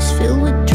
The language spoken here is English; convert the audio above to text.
filled with